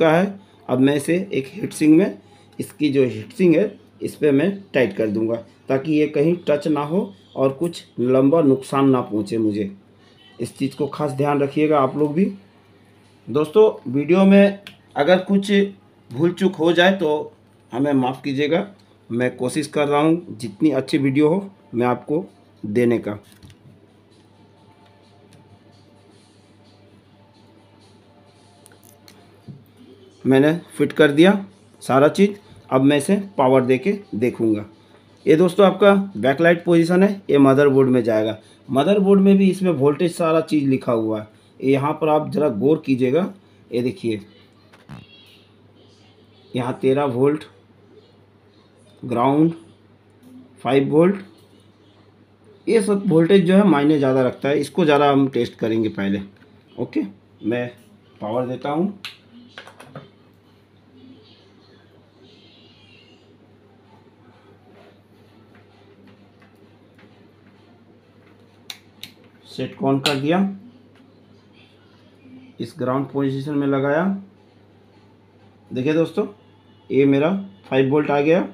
का है। अब मैं इसे एक हिटसिंग में, इसकी जो हिटसिंग है, इस पर मैं टाइट कर दूँगा, ताकि ये कहीं टच ना हो और कुछ लंबा नुकसान ना पहुँचे मुझे। इस चीज़ को खास ध्यान रखिएगा आप लोग भी। दोस्तों, वीडियो में अगर कुछ भूल चूक हो जाए तो हमें माफ़ कीजिएगा। मैं कोशिश कर रहा हूँ, जितनी अच्छी वीडियो हो, मैं आपको देने का। मैंने फिट कर दिया सारा चीज़। अब मैं इसे पावर दे के देखूँगा। ये दोस्तों आपका बैकलाइट पोजीशन है, ये मदरबोर्ड में जाएगा। मदरबोर्ड में भी इसमें वोल्टेज सारा चीज़ लिखा हुआ है। यहाँ पर आप ज़रा गौर कीजिएगा। ये देखिए। यहाँ तेरह वोल्ट ग्राउंड फाइव वोल्ट ये सब वोल्टेज जो है मायने ज़्यादा रखता है। इसको ज़्यादा हम टेस्ट करेंगे पहले। ओके मैं पावर देता हूँ। सेट कॉन कर दिया? इस ग्राउंड पोजीशन में लगाया। देखिए दोस्तों, ये मेरा फाइव वोल्ट आ गया।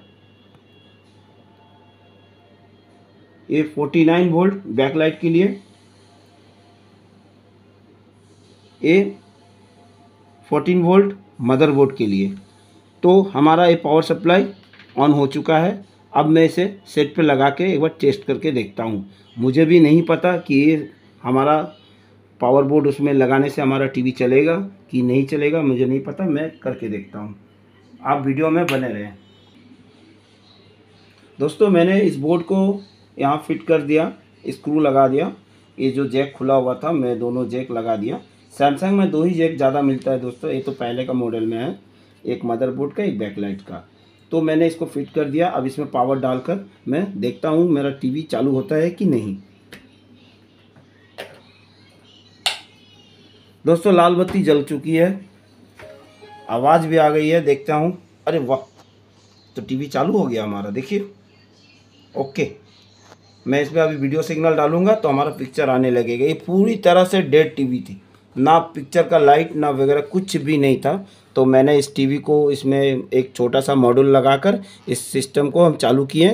ये फोर्टी नाइन वोल्ट बैकलाइट के लिए। ये फोर्टीन वोल्ट मदरबोर्ड के लिए। तो हमारा ये पावर सप्लाई ऑन हो चुका है। अब मैं इसे सेट पे लगा के एक बार टेस्ट करके देखता हूँ। मुझे भी नहीं पता कि ये हमारा पावर बोर्ड उसमें लगाने से हमारा टीवी चलेगा कि नहीं चलेगा, मुझे नहीं पता, मैं करके देखता हूँ। आप वीडियो में बने रहें। दोस्तों, मैंने इस बोर्ड को यहाँ फिट कर दिया स्क्रू लगा दिया। ये जो जैक खुला हुआ था, मैं दोनों जैक लगा दिया। सैमसंग में दो ही जैक ज़्यादा मिलता है दोस्तों, ये तो पहले का मॉडल में है। एक मदरबोर्ड का, एक बैकलाइट का। तो मैंने इसको फिट कर दिया। अब इसमें पावर डालकर मैं देखता हूँ मेरा टीवी चालू होता है कि नहीं। दोस्तों, लाल बत्ती जल चुकी है। आवाज़ भी आ गई है, देखता हूँ। अरे वाह तो टीवी चालू हो गया हमारा, देखिए। ओके, मैं इसमें अभी वीडियो सिग्नल डालूँगा तो हमारा पिक्चर आने लगेगा। ये पूरी तरह से डेड टीवी थी। ना पिक्चर का लाइट ना वगैरह कुछ भी नहीं था। तो मैंने इस टीवी को इसमें एक छोटा सा मॉड्यूल लगाकर इस सिस्टम को हम चालू किए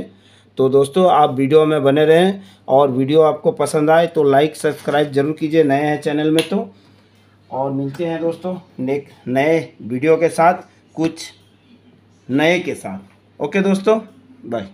तो दोस्तों, आप वीडियो में बने रहें और वीडियो आपको पसंद आए तो लाइक सब्सक्राइब ज़रूर कीजिए नए हैं चैनल में तो। और मिलते हैं दोस्तों नए वीडियो के साथ, कुछ नए के साथ। ओके दोस्तों बाय